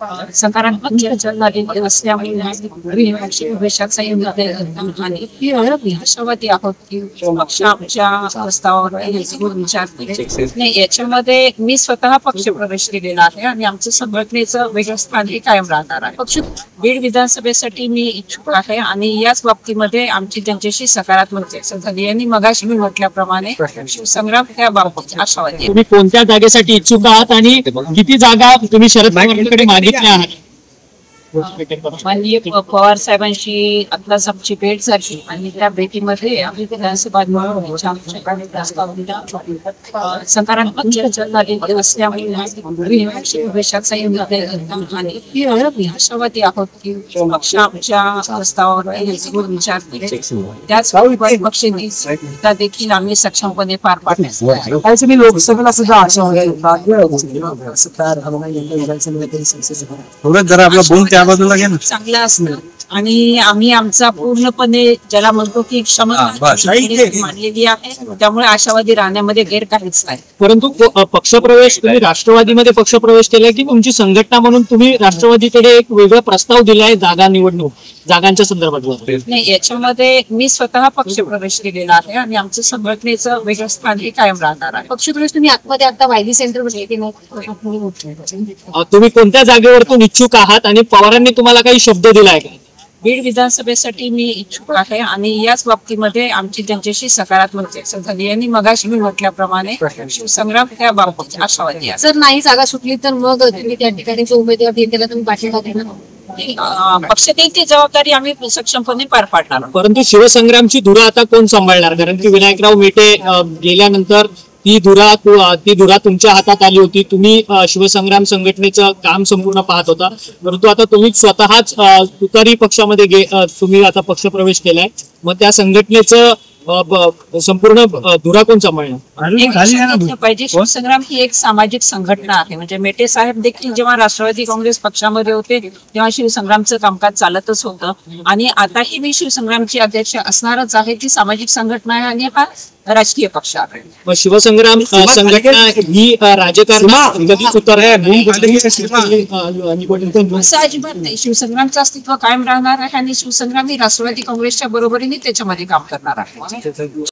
सकारात्मक चर्चा झालेली असल्यामुळे शुभेच्छाचा आणि आशावादी आहोत की पक्ष आमच्या प्रस्तावावर विचार नाही याच्यामध्ये मी स्वतः पक्ष प्रवेश केलेला आहे आणि आमचं संघटनेचं वेगळं स्थान हे कायम राहणार आहे पक्ष बीड विधानसभेसाठी मी इच्छुक आहे आणि याच बाबतीमध्ये आमची त्यांच्याशी सकारात्मक चर्चा झाली आणि मगाशी मी म्हटल्याप्रमाणे शिवसंग्राम त्या बाबतीत आशावादी तुम्ही कोणत्या जागेसाठी इच्छुक आहात आणि किती जागा तुम्ही शरद पवारांकडे Yeah. प- पवार साहेबांशी आत्ताच आमची भेट झाली आणि त्या भेटीमध्ये आम्ही विधानसभा निवडणुकीच्या सकारात्मक चर्चा झालेली असल्यामुळे आणि आम्ही आशावादी आहोत की पक्ष आमच्या प्रस्तावावर विचार. त्याचबरोबर पक्ष देखील आम्ही सक्षमपणे पार पाडण्यास लोकसभेला सुद्धा आशा वगैरे थोडं त्या बाजूला घ्या ना. चांगला असणार. आणि आम्ही आमचा पूर्णपणे ज्याला म्हणतो की क्षमता हा. मानलेली आहे. त्यामुळे आशावादी राहण्यामध्ये गैर काहीच नाही परंतु पक्षप्रवेश तुम्ही राष्ट्रवादीमध्ये पक्षप्रवेश केलाय की तुमची संघटना म्हणून तुम्ही राष्ट्रवादीकडे एक वेगळा प्रस्ताव दिलाय जागा निवडणूक जागांच्या संदर्भात नाही याच्यामध्ये मी स्वतः पक्ष प्रवेश केलेला आहे आणि आमचं संघटनेचं वेगळं स्थान हे कायम राहणार आहे. पक्षप्रवेश तुम्ही आतमध्ये आता वायदी सेंटर तुम्ही कोणत्या जागेवरतून इच्छुक आहात आणि पवारांनी तुम्हाला काही शब्द दिलाय का? बीड विधानसभेसाठी मी इच्छुक आहे आणि याच बाबतीमध्ये आमची त्यांच्याशी सकारात्मक चर्चा झाली आणि मगाशी मी म्हटल्याप्रमाणे शिवसंग्राम त्या बाबतीत आशावादी आहे. जर नाही जागा सुटली तर मग तुम्ही त्या ठिकाणी जो उमेदवार देईल त्याला तुम्ही पाठिंबा देणार अं, पक्ष देईल ती जबाबदारी आम्ही सक्षमपणे पार पाडणार. परंतु शिवसंग्रामची धुरा आता कोण सांभाळणार? कारण की विनायकराव मेटे गेल्यानंतर ती धुरा तु- धुरा तुमच्या हातात आली होती. तुम्ही शिवसंग्राम संघटनेचं काम संपूर्ण पाहत होता. परंतु आता तुम्ही स्वतःच तुतारी पक्षामध्ये गे तुम्ही आता पक्षप्रवेश केलाय. मग त्या संघटनेचं संपूर्ण धुरा कोण सांभाळणार पाहिजे शिवसंग्राम ही एक सामाजिक संघटना आहे. म्हणजे मेटे साहेब देखील जेव्हा राष्ट्रवादी काँग्रेस पक्षामध्ये होते तेव्हा शिवसंग्रामचं कामकाज चालतच होतं. आणि आताही मी शिवसंग्रामची अध्यक्ष असणारच आहे. ती सामाजिक संघटना आहे आणि हा राजकीय पक्ष आहे मग शिवसंग्राम संघटना ही निवडणूक- असं अजिबात नाही. शिवसंग्रामचं अस्तित्व कायम राहणार आहे आणि शिवसंग्राम ही राष्ट्रवादी काँग्रेसच्या बरोबरीने त्याच्यामध्ये काम करणार आहे.